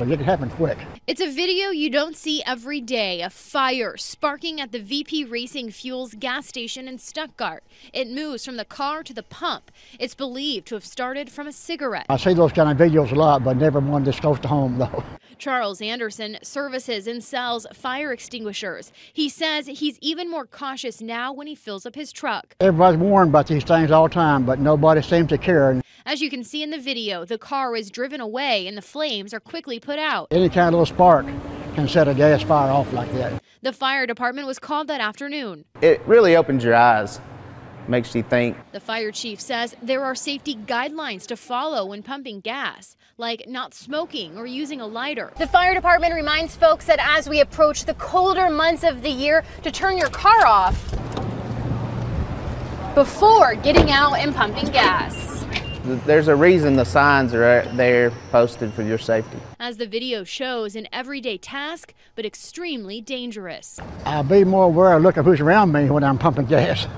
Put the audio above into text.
it can happen quick. It's a video you don't see every day a fire sparking at the VP Racing Fuels gas station in Stuttgart. It moves from the car to the pump. It's believed to have started from a cigarette. I see those kind of videos a lot, but never one this close to home, though. Charles Anderson services and sells fire extinguishers. He says he's even more cautious now when he fills up his truck. Everybody's warned about these things all the time, but nobody seems to care. As you can see in the video, the car is driven away and the flames are quickly put out. Any kind of little spark can set a gas fire off like that. The fire department was called that afternoon. It really opens your eyes makes you think. The fire chief says there are safety guidelines to follow when pumping gas, like not smoking or using a lighter. The fire department reminds folks that as we approach the colder months of the year, to turn your car off before getting out and pumping gas. There's a reason the signs are there posted for your safety. As the video shows, an everyday task, but extremely dangerous. I'll be more aware of looking who's around me when I'm pumping gas.